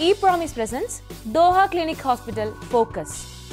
ePromise presents Doha Clinic Hospital Focus,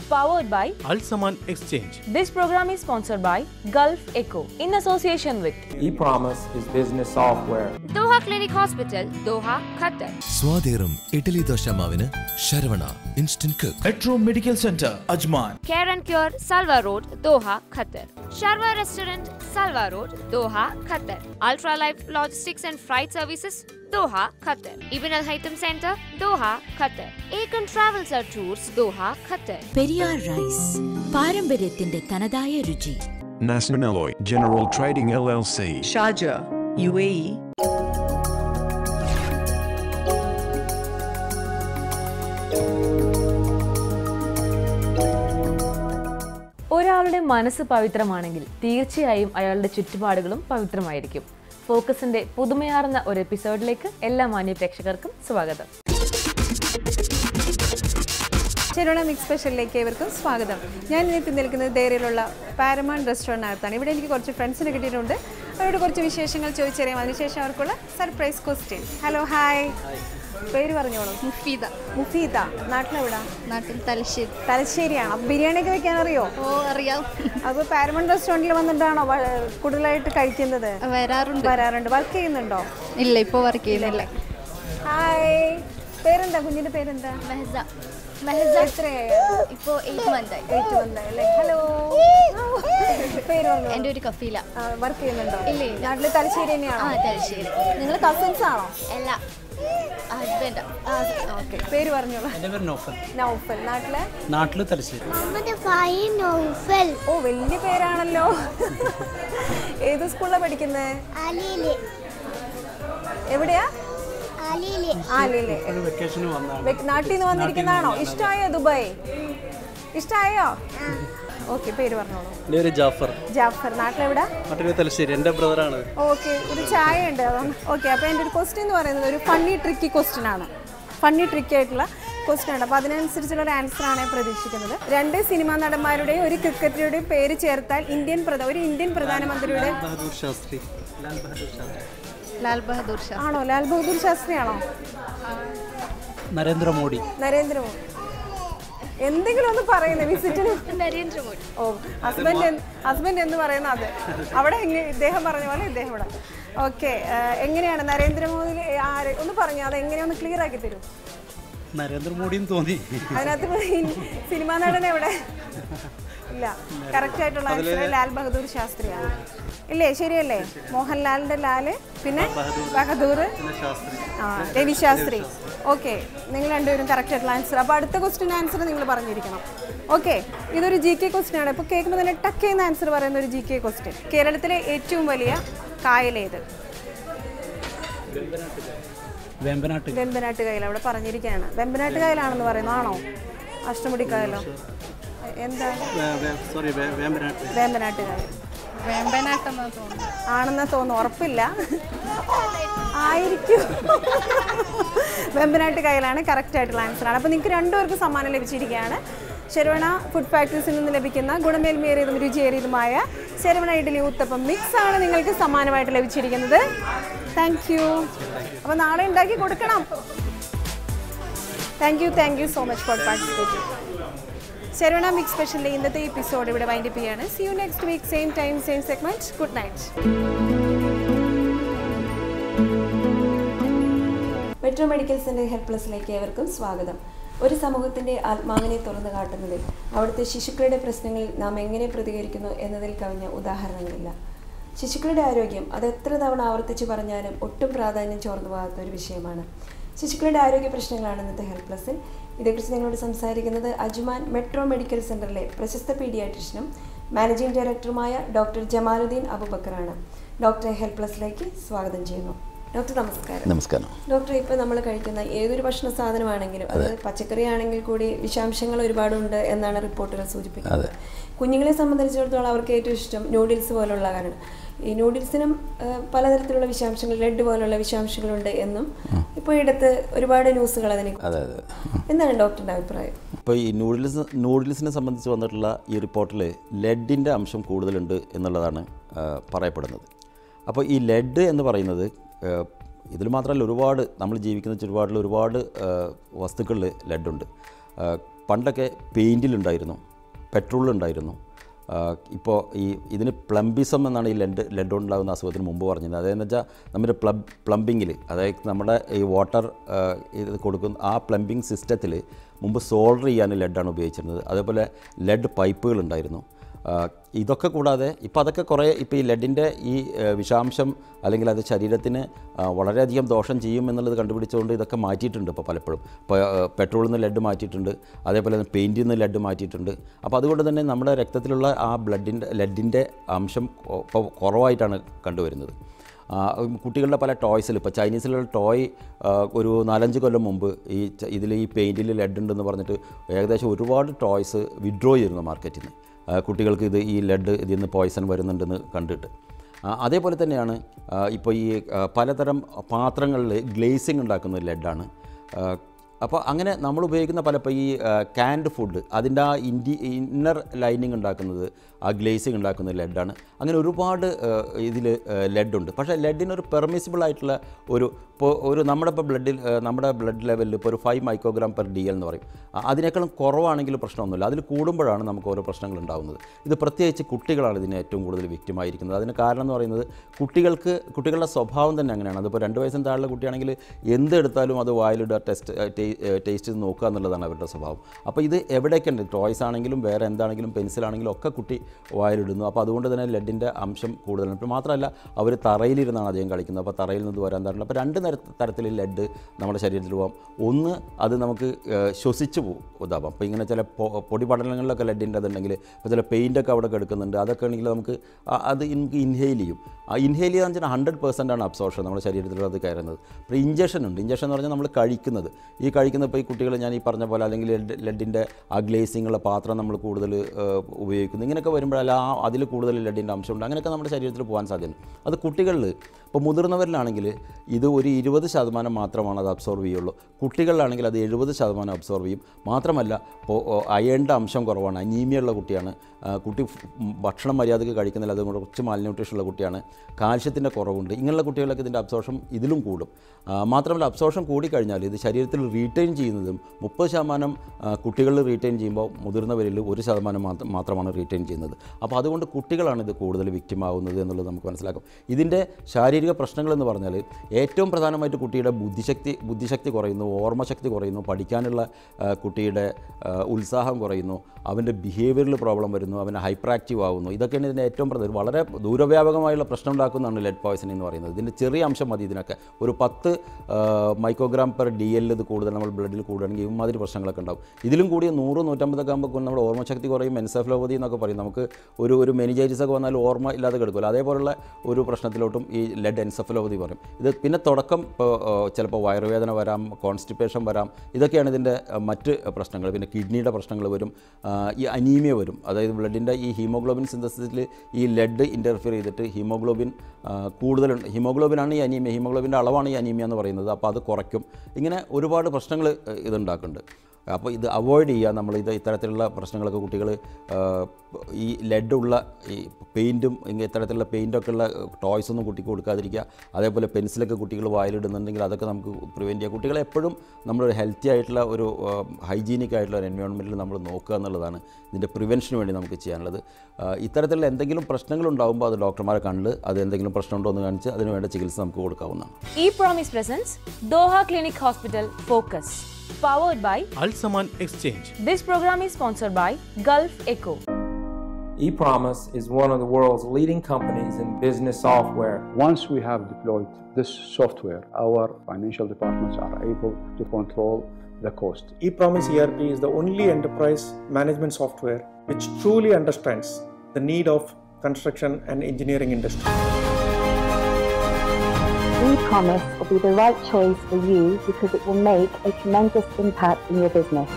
powered by Alsaman Exchange. this program is sponsored by Gulf Echo in association with ePromise is business software. Doha Clinic Hospital, Doha, Qatar. സ്വാതേറും idli ദോശമാവിന് Saravana instant cook Metro Medical Center, Ajman. Care and Cure, Salwa Road, Doha, Qatar. Sharwa Restaurant, Salwa Road, Doha, Qatar. Ultra Life Logistics and Freight Services, Doha, Qatar. Ibn Al Haytham Center, Doha, Qatar. Akon Travels and Tours, Doha, Qatar. Periyar rice പാരമ്പര്യത്തിന്റെ തനതായ രുചി Nationaloy General Trading LLC. Sharjah, UAE, ഒരാളുടെ മനസ്സ് പവിത്രമാണെങ്കിൽ തീർച്ചയായും അയാളുടെ ചുറ്റുപാടുകളും പവിത്രമായിരിക്കും ഫോക്കസിന്റെ പുതുമയാർന്ന ഒരു എപ്പിസോഡിലേക്ക് എല്ലാ മാന്യ പ്രേക്ഷകർക്കും സ്വാഗതം. ചെറുള മിക്സ് സ്പെഷ്യലിലേക്ക് ഏവർക്കും സ്വാഗതം. ഞാൻ ഇന്നെത്തി നിൽക്കുന്നത് ദേരയിലുള്ള പാരമാൺ റെസ്റ്റോറന്റിനകത്താണ് ഇവിടെ എനിക്ക് കുറച്ച് ഫ്രണ്ട്സിനെ കിട്ടിയിട്ടുണ്ട്. അവരോട് കുറച്ച് വിശേഷങ്ങൾ ചോദിച്ചറിയാം. അതിനുശേഷം അവർക്കുള്ള സർപ്രൈസ് ക്വസ്റ്റ്യൻ. Hello hi. പേര് പറഞ്ഞോളൂ. മുഫീദ. മുഫീദ. നാട്ടിലെവിടാ? നാട്ടിൽ തലശ്ശേരി. തലശ്ശേരിയാണ് അപ്പോൾ ബിരിയാണിയൊക്കെ വെക്കാൻ അറിയോ ഓ അറിയാം. അപ്പോൾ പാരമൗണ്ട് റെസ്റ്റോറന്റിൽ വന്നിട്ടാണോ കൂടുതലായിട്ട് കഴിക്കുന്നത്? വരാറുണ്ട്. വരാറുണ്ട്. വർക്ക് ചെയ്യുന്നുണ്ടോ? ഇല്ല ഇപ്പോൾ വർക്ക് ചെയ്യുന്നില്ല. ഹായ്. പേരെന്താ? കുഞ്ഞിന്റെ പേരെന്താ? മെഹസ. മെഹസ. എത്രയായി ഇപ്പോൾ എയ്റ്റ് മന്തായി മന്തായി അല്ലേ? ഹലോ പേര് എന്റെ ഒരു കഫീല. വർക്ക് ചെയ്യുന്നുണ്ടോ? ഇല്ലേ നാട്ടിൽ നാട്ടിൽ തലശ്ശേരി തന്നെയാണോ? ആ തലശ്ശേരി. നിങ്ങൾ കസിൻസ് ആണോ? അല്ല. ഹസ്ബൻഡാ ഓക്കെ. പേര് പറഞ്ഞോളൂ. എന്റെ പേര് നോഫൽ. നൗഫൽ. നാട്ടിലെ? നാട്ടിൽ തലശ്ശേരി. ഓ വലിയ പേരാണല്ലോ. ഏത് സ്കൂളിലാണ് പഠിക്കുന്നത് എവിടെയാ? നാട്ടിൽ നിന്ന് വന്നിരിക്കുന്നതാണോ? ഇഷ്ടമായോ ദുബായ്? ഇഷ്ടമായോ? ഓക്കെ പേര് പറഞ്ഞോളൂ. ജാഫർ. ജാഫർ നാട്ടിലെവിടാ? നാട്ടിൽ തലശ്ശേരി എന്റെ ബ്രദറാണ്. ഓക്കെ ഒരു ചായ ഉണ്ട് അതാണ് ഓക്കെ അപ്പോൾ എന്റെ ഒരു ക്വസ്റ്റ്യൻ എന്ന് പറയുന്നത് ഒരു ഫണ്ണി ട്രിക്കി ക്വസ്റ്റ്യൻ ആണ്. ഫണ്ണി ട്രിക്കി ആയിട്ടുള്ള ക്വസ്റ്റ്യൻ ആണ്. അപ്പോൾ അതിനനുസരിച്ചുള്ള ഒരു ആൻസർ ആണ് പ്രതീക്ഷിക്കുന്നത്. രണ്ട് സിനിമാ നടന്മാരുടെയും ഒരു ക്രിക്കറ്ററുടെയും പേര് ചേർത്താൽ ഇന്ത്യൻ ഒരു ഇന്ത്യൻ പ്രധാനമന്ത്രിയുടെ ശാസ്ത്രി. ലാൽ ബഹദൂർ ശാസ്ത്രി. ആണോ ലാൽ ബഹദൂർ ശാസ്ത്രി. ആണോ? നരേന്ദ്രമോദി. നരേന്ദ്രമോദി. എന്തെങ്കിലും ഒന്ന് പറയുന്നേ വിസിറ്റിന്. നരേന്ദ്രമോദി. ഓ ഹസ്ബൻഡ് ഹസ്ബൻഡ് എന്ന് പറയുന്ന അത്. അവിടെ എങ്ങനെ ഇദ്ദേഹം പറഞ്ഞ പോലെ ഇദ്ദേഹം ഇവിടെ. ഓക്കെ എങ്ങനെയാണ് നരേന്ദ്രമോദി ആര് ഒന്ന് പറഞ്ഞു അത് എങ്ങനെയൊന്ന് ക്ലിയർ ആക്കി തരൂ. നരേന്ദ്രമോദി തോന്നി. അതിനകത്ത് സിനിമാ നടൻ എവിടെ? ഇല്ല. കറക്റ്റ് ആയിട്ടുള്ള ആൻസർ ലാൽ ബഹദൂർ ശാസ്ത്രിയാണ്. ഇല്ലേ? ശരിയല്ലേ? മോഹൻലാലിന്റെ ലാൽ പിന്നെ ബഹദൂർ. ശാസ്ത്രി. ആ രവി ശാസ്ത്രി. ഓക്കെ. നിങ്ങൾ രണ്ടുപേരും കറക്റ്റ് ആയിട്ടുള്ള ആൻസർ അപ്പോൾ അടുത്ത ക്വസ്റ്റിന്റെ ആൻസർ നിങ്ങൾ പറഞ്ഞിരിക്കണം. ഓക്കെ. ഇതൊരു ജി കെ ക്വസ്റ്റ്യൻ ആണ്. ഇപ്പോൾ കേൾക്കുമ്പോൾ തന്നെ ടക്ക് ചെയ്യുന്ന ആൻസർ പറയുന്ന ഒരു ജി കെ ക്വസ്റ്റ്യൻ കേരളത്തിലെ ഏറ്റവും വലിയ കായലേത്? വേമ്പനാട്ട് വെമ്പനാട്ട് കായൽ അവിടെ പറഞ്ഞിരിക്കുകയാണ്. വെമ്പനാട്ട് കായലാണെന്ന് പറയുന്നത് ആണോ? അഷ്ടമുടി കായലോ എന്താ സോറി വേമ്പനാട്ട്. വേമ്പനാട്ട് കായൽ വേമ്പനാട്ടെന്നാ തോന്നുന്നു. ആണെന്ന് തോന്നുന്നു ഉറപ്പില്ല. ആയിരിക്കും. വെമ്പനാട്ട് കയ്യിലാണ് കറക്റ്റ് ആയിട്ടുള്ള ആൻസർ ആണ്. അപ്പോൾ നിങ്ങൾക്ക് രണ്ടുപേർക്കും സമ്മാനം ലഭിച്ചിരിക്കുകയാണ്. ശരവണ ഫുഡ് ഫാക്ടറീസിൽ നിന്ന് ലഭിക്കുന്ന ഗുണമേൽമേറിയതും രുചിയേറിയതുമായ ശരവണ ഇഡലി ഉത്തപ്പം മിക്സ് ആണ് നിങ്ങൾക്ക് സമ്മാനമായിട്ട് ലഭിച്ചിരിക്കുന്നത്. താങ്ക് യു അപ്പോൾ നാളെ ഉണ്ടാക്കി കൊടുക്കണം. Thank you thank you so much for participating Saravana mix സ്പെഷ്യലിലെ ഇന്നത്തെ എപ്പിസോഡ് ഇവിടെ വൈൻഡപ്പ് ചെയ്യാണ്. See you next week same time same segment good night metro medical center help പ്ലസിലേക്ക് ഏവർക്കും സ്വാഗതം. ഒരു സമൂഹത്തിന്റെ ആത്മാവിനെ തുറന്നു കാട്ടുന്നതിൽ അവിടുത്തെ ശിശുക്കളുടെ പ്രശ്നങ്ങളിൽ നാം എങ്ങനെ പ്രതികരിക്കുന്നു എന്നതിൽ കവിഞ്ഞ ഉദാഹരണങ്ങളില്ല. ശിശുക്കളുടെ ആരോഗ്യം അത് എത്ര തവണ ആവർത്തിച്ച് പറഞ്ഞാലും ഒട്ടും പ്രാധാന്യം ചോർന്നു പോകാത്ത ഒരു വിഷയമാണ്. ശിശുക്കളുടെ ആരോഗ്യ പ്രശ്നങ്ങളാണ് ഇന്നത്തെ ഹെൽപ്പ് പ്ലസിൽ ഇതേക്കുറിച്ച് നിങ്ങളോട് സംസാരിക്കുന്നത് അജ്മാൻ മെട്രോ മെഡിക്കൽ സെന്ററിലെ പ്രശസ്ത പീഡിയാട്രിഷ്യനും മാനേജിംഗ് ഡയറക്ടറുമായ ഡോക്ടർ ജമാലുദ്ദീൻ അബുബക്കറാണ്. ഡോക്ടറെ ഹെൽപ്പ് പ്ലസിലേക്ക് സ്വാഗതം ചെയ്യുന്നു. ഡോക്ടർ നമസ്കാരം. നമസ്കാരം. ഡോക്ടർ ഇപ്പോൾ നമ്മൾ കഴിക്കുന്ന ഏതൊരു ഭക്ഷണ സാധനമാണെങ്കിലും അത്. പച്ചക്കറി ആണെങ്കിൽ കൂടി വിഷാംശങ്ങൾ ഒരുപാടുണ്ട് എന്നാണ് റിപ്പോർട്ടുകൾ സൂചിപ്പിക്കുന്നത്. കുഞ്ഞുങ്ങളെ സംബന്ധിച്ചിടത്തോളം അവർക്ക് ഏറ്റവും ഇഷ്ടം നൂഡിൽസ് പോലുള്ള കാരണം ഈ നൂഡിൽസിനും പലതരത്തിലുള്ള വിഷാംശങ്ങൾ ലെഡ് പോലുള്ള വിഷാംശങ്ങളുണ്ട് എന്നും ഇപ്പോൾ ഒരുപാട് ന്യൂസുകൾ അതിനെ അതെ അതെ. എന്താണ് ഡോക്ടറുടെ അഭിപ്രായം? ഇപ്പോൾ ഈ നൂഡിൽസ് നൂഡിൽസിനെ സംബന്ധിച്ച് വന്നിട്ടുള്ള ഈ റിപ്പോർട്ടിൽ ലെഡിന്റെ അംശം കൂടുതലുണ്ട് എന്നുള്ളതാണ് പറയപ്പെടുന്നത്. അപ്പോൾ ഈ ലെഡ് എന്ന് പറയുന്നത് ഇതിൽ മാത്രമല്ല ഒരുപാട് നമ്മൾ ജീവിക്കുന്ന ചുറ്റുപാടിൽ ഒരുപാട് വസ്തുക്കളിൽ ലെഡുണ്ട്. പണ്ടൊക്കെ പെയിന്റിലുണ്ടായിരുന്നു പെട്രോളിലുണ്ടായിരുന്നു ഇപ്പോൾ ഈ ഇതിന് പ്ലംബിസം എന്നാണ് ഈ ലെഡ് ലെഡ് ഉണ്ടാകുന്ന അസുഖത്തിന് മുമ്പ് പറഞ്ഞത് അതെന്ന് വെച്ചാൽ നമ്മുടെ പ്ലബ് പ്ലംബിങ്ങിൽ അതായത് നമ്മുടെ ഈ വാട്ടർ ഇത് കൊടുക്കുന്ന ആ പ്ലംബിങ് സിസ്റ്റത്തിൽ മുമ്പ് സോൾഡർ ചെയ്യാൻ ലെഡാണ് ഉപയോഗിച്ചിരുന്നത്. അതേപോലെ ലെഡ് പൈപ്പുകൾ ഉണ്ടായിരുന്നു. ഇതൊക്കെ കൂടാതെ ഇപ്പോൾ അതൊക്കെ കുറേ ഇപ്പോൾ ഈ ലെഡിന്റെ ഈ വിഷാംശം അല്ലെങ്കിൽ അത് ശരീരത്തിന് വളരെയധികം ദോഷം ചെയ്യും എന്നുള്ളത് കണ്ടുപിടിച്ചുകൊണ്ട് ഇതൊക്കെ മാറ്റിയിട്ടുണ്ട് ഇപ്പോൾ പലപ്പോഴും. ഇപ്പോൾ പെട്രോളിൽ നിന്ന് ലെഡ് മാറ്റിയിട്ടുണ്ട് അതേപോലെ തന്നെ പെയിന്റിൽ നിന്ന് ലെഡ് മാറ്റിയിട്ടുണ്ട്. അപ്പോൾ അതുകൊണ്ട് തന്നെ നമ്മുടെ രക്തത്തിലുള്ള ആ ബ്ലഡിന്റെ ലെഡിന്റെ അംശം ഇപ്പോൾ കുറവായിട്ടാണ് കണ്ടുവരുന്നത്. കുട്ടികളുടെ പല ടോയ്സിൽ ഇപ്പോൾ ചൈനീസിലുള്ള ടോയ് ഒരു നാലഞ്ച് കൊല്ലം മുമ്പ് ഈ ഇതിൽ ഈ പെയിന്റിൽ ലെഡ് ഉണ്ടെന്ന് പറഞ്ഞിട്ട് ഏകദേശം ഒരുപാട് ടോയ്സ് വിഡ്രോ ചെയ്തിരുന്നു മാർക്കറ്റിൽ നിന്ന് കുട്ടികൾക്ക് ഇത് ഈ ലെഡ് ഇതിൽ നിന്ന് പോയ്സൺ വരുന്നുണ്ടെന്ന് കണ്ടിട്ട്. അതേപോലെ തന്നെയാണ് ഇപ്പോൾ ഈ പലതരം പാത്രങ്ങളിൽ ഗ്ലേസിങ് ഉണ്ടാക്കുന്ന ലെഡാണ്. അപ്പോൾ അങ്ങനെ നമ്മൾ ഉപയോഗിക്കുന്ന പലപ്പോൾ ഈ കാൻഡ് ഫുഡ് അതിന്റെ ആ ഇൻഡി ഇന്നർ ലൈനിങ് ഉണ്ടാക്കുന്നത് ആ ഗ്ലേസിങ് ഉണ്ടാക്കുന്ന ലെഡാണ്. അങ്ങനെ ഒരുപാട് ഇതിൽ ലെഡുണ്ട്. പക്ഷേ ലെഡിനൊരു പെർമിസിബിൾ ആയിട്ടുള്ള ഒരു ഇപ്പോൾ ഒരു നമ്മുടെ ഇപ്പോൾ ബ്ലഡിൽ നമ്മുടെ ബ്ലഡ് ലെവലിൽ ഇപ്പോൾ ഒരു five microgram per D L എന്ന് പറയും. അതിനേക്കാളും കുറവാണെങ്കിൽ പ്രശ്നമൊന്നുമില്ല. അതിൽ കൂടുമ്പോഴാണ് നമുക്ക് ഓരോ പ്രശ്നങ്ങൾ ഉണ്ടാകുന്നത് ഇത് പ്രത്യേകിച്ച് കുട്ടികളാണ് ഇതിന് ഏറ്റവും കൂടുതൽ വ്യക്തമായിരിക്കുന്നത് അതിന് കാരണം എന്ന് പറയുന്നത് കുട്ടികൾക്ക് കുട്ടികളുടെ സ്വഭാവം തന്നെ അങ്ങനെയാണ്. അതിപ്പോൾ രണ്ട് വയസ്സിന് താഴെയുള്ള കുട്ടിയാണെങ്കിൽ എന്തെടുത്താലും അത് വായിലിടുക ടെസ്റ്റ് ടേസ്റ്റ് നോക്കുക എന്നുള്ളതാണ് അവരുടെ സ്വഭാവം. അപ്പോൾ ഇത് എവിടെയൊക്കെ ഉണ്ട് ടോയ്സ് ആണെങ്കിലും വേറെ എന്താണെങ്കിലും പെൻസിലാണെങ്കിലും ഒക്കെ കുട്ടി വായിലിടുന്നു. അപ്പോൾ അതുകൊണ്ട് തന്നെ ലെഡിന്റെ അംശം കൂടുതലാണ്. ഇപ്പോൾ മാത്രമല്ല അവർ തറയിലിരുന്നാണ് അധികം കളിക്കുന്നത്. അപ്പോൾ തറയിൽ നിന്ന് വരാൻ തരണം. അപ്പോൾ രണ്ട് തര തരത്തിൽ ലെഡ് നമ്മുടെ ശരീരത്തിൽ പോകാം ഒന്ന് അത് നമുക്ക് ശ്വസിച്ച് പോകും. ഇതാവാം അപ്പോൾ ഇങ്ങനെ ചില പൊടി പടലങ്ങളിലൊക്കെ ലെഡിന്റെ അതുണ്ടെങ്കിൽ ഇപ്പോൾ ചില പെയിന്റൊക്കെ അവിടെ കിടക്കുന്നുണ്ട്. അതൊക്കെ ആണെങ്കിൽ നമുക്ക് അത് നമുക്ക് ഇൻഹെയിൽ ചെയ്യും. ആ ഇൻഹെയിൽ ചെയ്യാന്ന് വെച്ചാൽ ഹൺഡ്രഡ് പെർസെന്റ് ആണ് അബ്സോർഷൻ നമ്മുടെ ശരീരത്തിൽ അത് കയറുന്നത്. അപ്പോൾ ഇഞ്ചക്ഷൻ ഉണ്ട്. ഇഞ്ചക്ഷൻ എന്ന് പറഞ്ഞാൽ നമ്മൾ കഴിക്കുന്നത്. ഈ കഴിക്കുന്ന ഇപ്പോൾ ഈ കുട്ടികൾ ഞാൻ ഈ പറഞ്ഞ പോലെ അല്ലെങ്കിൽ ലെഡ് ലെഡിന്റെ ആ ഗ്ലേസിങ്ങുള്ള പാത്രം നമ്മൾ കൂടുതൽ ഉപയോഗിക്കുന്നു. ഇങ്ങനെയൊക്കെ വരുമ്പോഴല്ല അതിൽ കൂടുതൽ ലഡിന്റെ അംശമുണ്ട്. അങ്ങനെയൊക്കെ നമ്മുടെ ശരീരത്തിൽ പോകാൻ സാധ്യതയുണ്ട്. അത് കുട്ടികളിൽ ഇപ്പോൾ മുതിർന്നവരിലാണെങ്കിൽ ഇത് ഒരു ഇരുപത് ശതമാനം മാത്രമാണ് അത് അബ്സോർവ് ചെയ്യുള്ളൂ. കുട്ടികളിലാണെങ്കിൽ അത് എഴുപത് ശതമാനം അബ്സോർവ് ചെയ്യും. മാത്രമല്ല ഇപ്പോൾ അയേണ്ട അംശം കുറവാണ്. അനീമിയുള്ള കുട്ടിയാണ്. കുട്ടി ഭക്ഷണം മര്യാദയ്ക്ക് കഴിക്കുന്നില്ല. അത് കുറച്ച് മാൽന്യൂട്രീഷൻ ഉള്ള കുട്ടിയാണ്. കാൽഷ്യത്തിന്റെ കുറവുണ്ട്. ഇങ്ങനെയുള്ള കുട്ടികളൊക്കെ ഇതിന്റെ അബ്സോർഷൻ ഇതിലും കൂടും. മാത്രമല്ല അബ്സോർഷൻ കൂടിക്കഴിഞ്ഞാൽ ഇത് ശരീരത്തിൽ റീറ്റെയിൻ ചെയ്യുന്നതും മുപ്പത് ശതമാനം കുട്ടികളിൽ റീറ്റെയിൻ ചെയ്യുമ്പോൾ മുതിർന്നവരിൽ ഒരു ശതമാനം മാത്രമാണ് റീറ്റെയിൻ ചെയ്യുന്നത്. അപ്പോൾ അതുകൊണ്ട് കുട്ടികളാണ് ഇത് കൂടുതൽ വിക്റ്റിമാവുന്നത് എന്നുള്ളത് നമുക്ക് മനസ്സിലാക്കും. ഇതിന്റെ ശാരീരിക പ്രശ്നങ്ങൾ എന്ന് പറഞ്ഞാൽ ഏറ്റവും പ്രധാനമായിട്ട് കുട്ടിയുടെ ബുദ്ധിശക്തി ബുദ്ധിശക്തി കുറയുന്നു ഓർമ്മശക്തി കുറയുന്നു പഠിക്കാനുള്ള കുട്ടിയുടെ ഉത്സാഹം കുറയുന്നു അവന്റെ ബിഹേവിയറിൽ പ്രോബ്ലം വരുന്നു അവന് ഹൈപ്പർ ആക്റ്റീവ് ആവുന്നു. ഇതൊക്കെയാണ് ഇതിന്റെ ഏറ്റവും പ്രധാനം. വളരെ ദൂരവ്യാപകമായുള്ള പ്രശ്നം ഉണ്ടാക്കുന്നതാണ് ലെഡ് പോയ്സണിംഗ് എന്ന് പറയുന്നത്. ഇതിന്റെ ചെറിയ അംശം മതി ഇതിനൊക്കെ. ഒരു പത്ത് മൈക്രോഗ്രാം പെർ ഡി എൽ ഇത് കൂടുതൽ നമ്മൾ ബ്ലഡിൽ കൂടുകയാണെങ്കിൽ ഇമാതിരി പ്രശ്നങ്ങളൊക്കെ ഉണ്ടാവും. ഇതിലും കൂടിയ നൂറ് നൂറ്റമ്പതൊക്കെ ആകുമ്പോൾ നമ്മുടെ ഓർമ്മശക്തി കുറയും മെൻസഫ്ലോപതി എന്നൊക്കെ പറയും. നമുക്ക് ഒരു ഒരു മെനിജൈറ്റിസ് ഒക്കെ വന്നാൽ ഓർമ്മ ഇല്ലാതെ കിടക്കുമല്ലോ. അതേപോലുള്ള ഒരു പ്രശ്നത്തിലോട്ടും ഈ ലെഡ് എൻസഫലോപതി പറയും. ഇത് പിന്നെ തുടക്കം ഇപ്പോൾ ചിലപ്പോൾ വയറുവേദന വരാം കോൺസ്റ്റിപ്പേഷൻ വരാം ഇതൊക്കെയാണ് ഇതിന്റെ മറ്റ് പ്രശ്നങ്ങൾ. പിന്നെ കിഡ്നിയുടെ പ്രശ്നങ്ങൾ വരും ഈ അനീമിയ വരും. അതായത് ബ്ലഡിന്റെ ഈ ഹീമോഗ്ലോബിൻ സിന്തസിസിൽ ഈ ലെഡ് ഇന്റർഫിയർ ചെയ്തിട്ട് ഹീമോഗ്ലോബിൻ കൂടുതലുണ്ട്. ഹീമോഗ്ലോബിനാണ് ഈ അനീമിയ ഹീമോഗ്ലോബിന്റെ അളവാണ് ഈ അനീമിയ എന്ന് പറയുന്നത്. അപ്പോൾ അത് കുറയ്ക്കും. ഇങ്ങനെ ഒരുപാട് പ്രശ്നങ്ങൾ ഇതുണ്ടാക്കുന്നുണ്ട്. അപ്പോൾ ഇത് അവോയ്ഡ് ചെയ്യുക നമ്മൾ ഇത് ഇത്തരത്തിലുള്ള പ്രശ്നങ്ങളൊക്കെ കുട്ടികൾ ഈ ലെഡുള്ള ഈ പെയിന്റും ഇത്തരത്തിലുള്ള പെയിന്റൊക്കെ ഉള്ള ടോയ്സ് ഒന്നും കുട്ടിക്ക് കൊടുക്കാതിരിക്കുക. അതേപോലെ പെൻസിലൊക്കെ കുട്ടികൾ വായിലിടുന്നുണ്ടെങ്കിൽ അതൊക്കെ നമുക്ക് പ്രിവെന്റ് ചെയ്യുക കുട്ടികളെ എപ്പോഴും നമ്മളൊരു ഹെൽത്തി ആയിട്ടുള്ള ഒരു ഹൈജീനിക് ആയിട്ടുള്ള ഒരു എൻവയോൺമെന്റിൽ നമ്മൾ നോക്കുക എന്നുള്ളതാണ് ഇതിന്റെ പ്രിവെൻഷന് വേണ്ടി നമുക്ക് ചെയ്യാനുള്ളത്. ഇത്തരത്തിലുള്ള എന്തെങ്കിലും പ്രശ്നങ്ങൾ ഉണ്ടാകുമ്പോൾ അത് ഡോക്ടർമാരെ കണ്ട് അത് എന്തെങ്കിലും പ്രശ്നമുണ്ടോ എന്ന് കാണിച്ച് അതിന് വേണ്ട ചികിത്സ നമുക്ക് കൊടുക്കാവുന്നതാണ്. ഈ promise presence Doha clinic hospital Focus, powered by Al Saman Exchange. This program is sponsored by Gulf Echo. ePromise is one of the world's leading companies in business software. Once we have deployed this software, our financial departments are able to control the cost. ePromise ERP is the only enterprise management software which truly understands the need of construction and engineering industry. E-promise will be the right choice for you because it will make a tremendous impact in your business.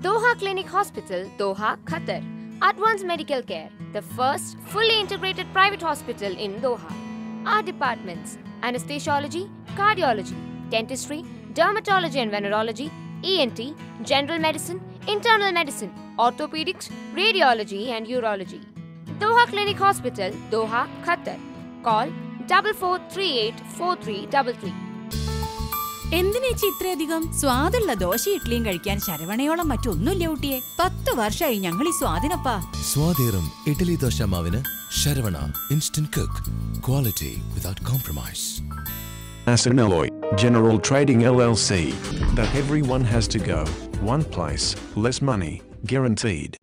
Doha Clinic Hospital, Doha, Qatar. Advanced Medical Care, the first fully integrated private hospital in Doha. Our departments anesthesiology, cardiology, dentistry, dermatology and venerology, ENT, general medicine, internal medicine, orthopedics, radiology, and urology. Doha Clinic Hospital, Doha, Qatar. Call 4438-4333. എന്തിനേച്ചി ഇത്രയധികം സ്വാദുള്ള ദോശ ഇഡ്ലിയും കഴിക്കാൻ ശരവണയോളം മറ്റൊന്നുമില്ല ഊട്ടിയെ പത്ത് വർഷമായി ഞങ്ങൾ ഈ സ്വാദിനപ്പാ സ്വാതേറും ഇഡ്ലി ദോശ മാവിന് Saravana instant cook quality without compromise Asinaloy, General Trading LLC. That everyone has to go. One place, less money, guaranteed.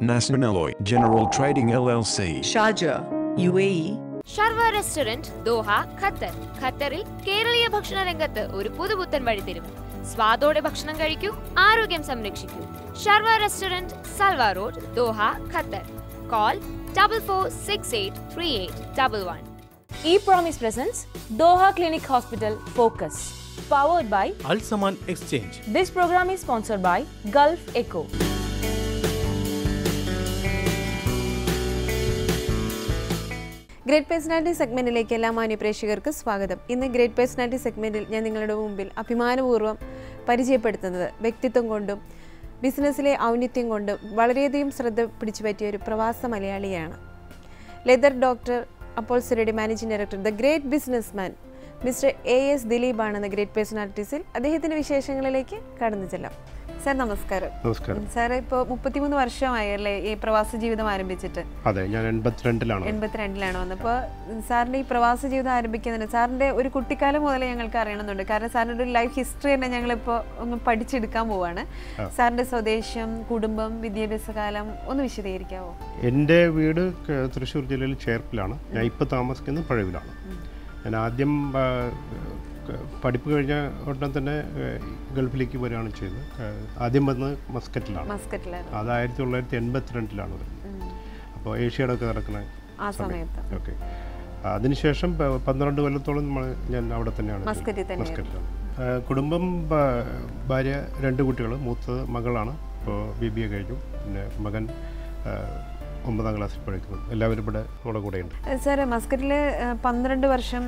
Nasanelloy General Trading LLC. Sharjah, UAE. Sharva restaurant Doha Qatar ഖത്തറിൽ കേരളീയ ഭക്ഷണ രംഗത്ത് ഒരു പുതുപുത്തൻ വഴിത്തിരിവ് സ്വാദോടെ ഭക്ഷണം കഴിക്കൂ ആരോഗ്യം സംരക്ഷിക്കൂ ഷർവ restaurant Salwa road Doha Qatar call double four six eight three eight double one E-Promise presents Doha Clinic Hospital Focus, powered by Al Saman Exchange. This program is sponsored by Gulf Echo. Great personality സെഗ്മെന്റിലേക്ക് എല്ലാ മാന്യപ്രേക്ഷകർക്ക് സ്വാഗതം. ഇന്ന് great personality സെഗ്മെന്റിൽ ഞാൻ നിങ്ങളുടെ മുമ്പിൽ അഭിമാനപൂർവം പരിചയപ്പെടുത്തുന്നത് വ്യക്തിത്വം കൊണ്ടും ബിസിനസ്സിലെ ഔന്നിത്യം കൊണ്ടും വളരെയധികം ശ്രദ്ധ പിടിച്ചു പറ്റിയ ഒരു പ്രവാസ മലയാളിയാണ്. ലെതർ ഡോക്ടർ അപ്പോൾ സുരയുടെ managing director the great businessman mister A S ദിലീപാണ് the great പേഴ്സണാലിറ്റീസിൽ അദ്ദേഹത്തിന്റെ വിശേഷങ്ങളിലേക്ക് കടന്നു ചെല്ലാം. സാർ നമസ്കാരം. നമസ്കാരം. സാർ ഇപ്പോൾ മുപ്പത്തിമൂന്ന് വർഷമായല്ലേ ഈ പ്രവാസ ജീവിതം ആരംഭിച്ചിട്ട്? അതെ ഞാൻ എൺപത്തിരണ്ടിലാണ് എൺപത്തിരണ്ടിലാണ് വന്നത്. അപ്പോൾ സാറിന്റെ ഈ പ്രവാസ ജീവിതം ആരംഭിക്കുന്നതിന് സാറിന്റെ ഒരു കുട്ടിക്കാലം മുതലേ ഞങ്ങൾക്ക് അറിയണമെന്നുണ്ട്. കാരണം സാറിന്റെ ഒരു ലൈഫ് ഹിസ്റ്ററി തന്നെ ഞങ്ങളിപ്പോൾ ഒന്ന് പഠിച്ചെടുക്കാൻ പോവാണ്. സാറിന്റെ സ്വദേശം കുടുംബം വിദ്യാഭ്യാസ കാലം ഒന്ന് വിശദീകരിക്കാമോ എന്റെ വീട് തൃശ്ശൂർ ജില്ലയിൽ ചേർപ്പിലാണ്. ഞാൻ ഇപ്പോൾ താമസിക്കുന്നത് പഴവിലാണ്. ഞാൻ ആദ്യം പഠിപ്പ് കഴിഞ്ഞ ഉടനെ തന്നെ ഗൾഫിലേക്ക് വരികയാണ് ചെയ്തത് ആദ്യം വന്നത് മസ്കറ്റിലാണ്. അത് ആയിരത്തി തൊള്ളായിരത്തി എൺപത്തിരണ്ടിലാണ് വരുന്നത്. അപ്പോൾ ഏഷ്യയുടെ ഒക്കെ നടക്കുന്ന ആ സമയത്ത്. ഓക്കെ. അതിനുശേഷം പന്ത്രണ്ട് കൊല്ലത്തോളം നമ്മൾ ഞാൻ അവിടെ തന്നെയാണ്. മസ്കറ്റിലാണ്. കുടുംബം ഭാര്യ രണ്ട് കുട്ടികൾ മൂത്തത് മകളാണ്. ഇപ്പോൾ ബി ബി എ കഴിഞ്ഞു. പിന്നെ മകൻ ഒമ്പതാം ക്ലാസ്സിൽ പഠിക്കുന്നു. എല്ലാവരും ഇവിടെ നമ്മുടെ കൂടെയുണ്ട്. സാർ മസ്കറ്റിൽ പന്ത്രണ്ട് വർഷം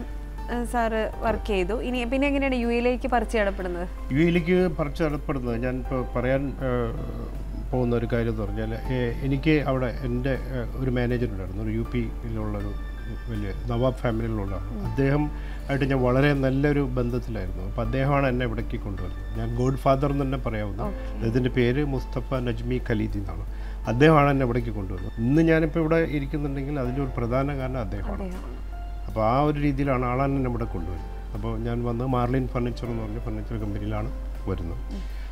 സാറ് വർക്ക് ചെയ്തു. ഇനി പിന്നെ എങ്ങനെയാണ് യു എയിലേക്ക് പറിച്ചിടപ്പെടുന്നത് യു എയിലേക്ക് പറിച്ച് നടപ്പെടുന്നത് ഞാൻ ഇപ്പോൾ പറയാൻ പോകുന്ന ഒരു കാര്യം എന്ന് പറഞ്ഞാൽ എനിക്ക് അവിടെ എന്റെ ഒരു മാനേജർ ഉണ്ടായിരുന്നു. ഒരു യു പിയിലുള്ളൊരു വലിയ നവാബ് ഫാമിലിയിലുള്ള അദ്ദേഹം ആയിട്ട് ഞാൻ വളരെ നല്ലൊരു ബന്ധത്തിലായിരുന്നു. അപ്പോൾ അദ്ദേഹമാണ് എന്നെ ഇവിടേക്ക് കൊണ്ടുവരുന്നത്. ഞാൻ ഗോഡ് ഫാദർ എന്ന് തന്നെ പറയാവുന്ന അദ്ദേഹത്തിന്റെ പേര് മുസ്തഫ നജ്മി ഖലീദി എന്നാണ്. അദ്ദേഹമാണ് എന്നെ ഇവിടേക്ക് കൊണ്ടുവരുന്നത്. ഇന്ന് ഞാനിപ്പോൾ ഇവിടെ ഇരിക്കുന്നുണ്ടെങ്കിൽ അതിന്റെ ഒരു പ്രധാന കാരണം അദ്ദേഹമാണ്. അപ്പോൾ ആ ഒരു രീതിയിലാണ് ആളാണ് എന്നെ ഇവിടെ കൊണ്ടുവരുന്നത്. അപ്പോൾ ഞാൻ വന്ന് മാർലിൻ ഫർണിച്ചർ എന്ന് പറഞ്ഞ ഫർണിച്ചർ കമ്പനിയിലാണ് വരുന്നത്.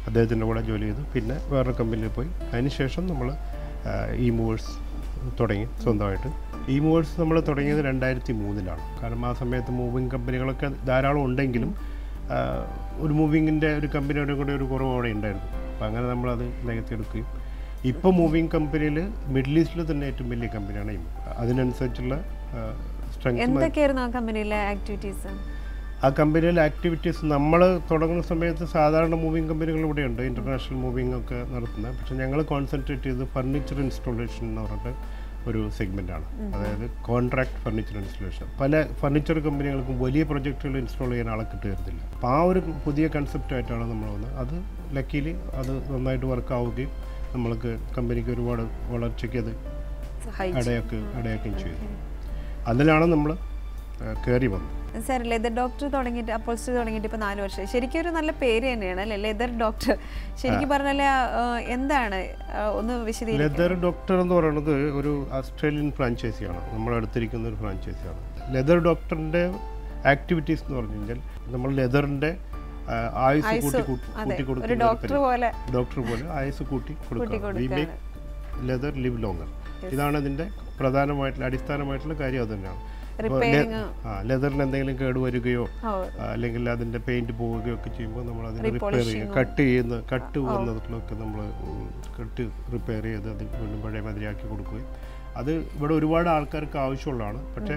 അദ്ദേഹത്തിന്റെ കൂടെ ജോലി ചെയ്തു. പിന്നെ വേറൊരു കമ്പനിയിൽ പോയി. അതിനുശേഷം നമ്മൾ ഈ മൂവേഴ്സ് തുടങ്ങി സ്വന്തമായിട്ട്. ഈ മൂവേഴ്സ് നമ്മൾ തുടങ്ങിയത് രണ്ടായിരത്തി മൂന്നിലാണ് കാരണം ആ സമയത്ത് മൂവിങ് കമ്പനികളൊക്കെ ധാരാളം ഉണ്ടെങ്കിലും ഒരു മൂവിങ്ങിന്റെ ഒരു കമ്പനിയുടെ കൂടെ ഒരു കുറവ് അവിടെ ഉണ്ടായിരുന്നു. അപ്പോൾ അങ്ങനെ നമ്മളത് നികത്തിയെടുക്കുകയും ഇപ്പോൾ മൂവിങ് കമ്പനിയിൽ മിഡിൽ ഈസ്റ്റിൽ തന്നെ ഏറ്റവും വലിയ കമ്പനിയാണ് അതിനനുസരിച്ചുള്ള എന്തൊക്കെയായിരുന്നു ആ കമ്പനിയിലെ ആക്ടിവിറ്റീസ്? ആ കമ്പനിയിലെ ആക്ടിവിറ്റീസ് നമ്മൾ തുടങ്ങുന്ന സമയത്ത് സാധാരണ മൂവിങ് കമ്പനികൾ ഇവിടെയുണ്ട് ഇന്റർനാഷണൽ മൂവിങ് ഒക്കെ നടത്തുന്നത് പക്ഷേ ഞങ്ങൾ കോൺസെൻട്രേറ്റ് ചെയ്ത് ഫർണിച്ചർ ഇൻസ്റ്റോളേഷൻ എന്ന് പറഞ്ഞിട്ട് ഒരു സെഗ്മെന്റാണ് ആണ് അതായത് കോൺട്രാക്ട് ഫർണിച്ചർ ഇൻസ്റ്റലേഷൻ പല ഫർണിച്ചർ കമ്പനികൾക്കും വലിയ പ്രൊജക്റ്റുകൾ ഇൻസ്റ്റാൾ ചെയ്യാൻ ആളെ കിട്ടുകയില്ല അപ്പോൾ ആ ഒരു പുതിയ കൺസെപ്റ്റായിട്ടാണ് നമ്മൾ വന്നത്. അത് ലക്കിലി അത് നന്നായിട്ട് വർക്ക് ആവുകയും നമ്മൾക്ക് കമ്പനിക്ക് ഒരുപാട് വളർച്ചയ്ക്ക് അത് അടയാക്കുകയും ചെയ്തു. അതിലാണ് നമ്മൾ കയറി വന്നത്. സാർ ലെതർ ഡോക്ടർ തുടങ്ങിയിട്ട് അപ്പോൾസ്റ്റർ തുടങ്ങിയിട്ട് ഇപ്പോൾ നാല് വർഷം. ശരിക്കും ഒരു നല്ല പേര് തന്നെയാണ് അല്ലേ? Leather doctor. ശരിക്കും പറഞ്ഞാൽ എന്താണ് ഒന്ന് വിശദീകരിക്കുക ലെതർ ഡോക്ടർ എന്ന് പറയുന്നത് ഒരു ഓസ്ട്രേലിയൻ ഫ്രാഞ്ചൈസിയാണ്. നമ്മൾ എടുത്തിരിക്കുന്ന ഒരു ഫ്രാഞ്ചൈസിയാണ്. ലെതർ ഡോക്ടറിന്റെ ആക്ടിവിറ്റീസ് എന്ന് പറഞ്ഞു കഴിഞ്ഞാൽ നമ്മൾ ലെതറിന്റെ ആയുസ് കൂട്ടി കൂട്ടി കൊടുക്കുന്ന ഡോക്ടർ പോലെ. ഡോക്ടർ പോലെ ആയുസ് കൂട്ടി കൊടുക്കുക. Make leather live longer. ഇതാണ് ഇതിന്റെ പ്രധാനമായിട്ടുള്ള അടിസ്ഥാനമായിട്ടുള്ള കാര്യം അത് തന്നെയാണ് അപ്പോൾ ആ ലെതറിന് എന്തെങ്കിലും കേട് വരികയോ അല്ലെങ്കിൽ അതിന്റെ പെയിന്റ് പോവുകയോ ഒക്കെ ചെയ്യുമ്പോൾ നമ്മൾ അതിന് റിപ്പയർ ചെയ്യുക. ചെയ്യും കട്ട് ചെയ്യുന്ന കട്ട് വന്നതിലൊക്കെ നമ്മൾ കട്ട് റിപ്പയർ ചെയ്ത് അത് വീണ്ടും പഴയ മാതിരിയാക്കി കൊടുക്കുകയും. അത് ഇവിടെ ഒരുപാട് ആൾക്കാർക്ക് ആവശ്യമുള്ളതാണ്. പക്ഷേ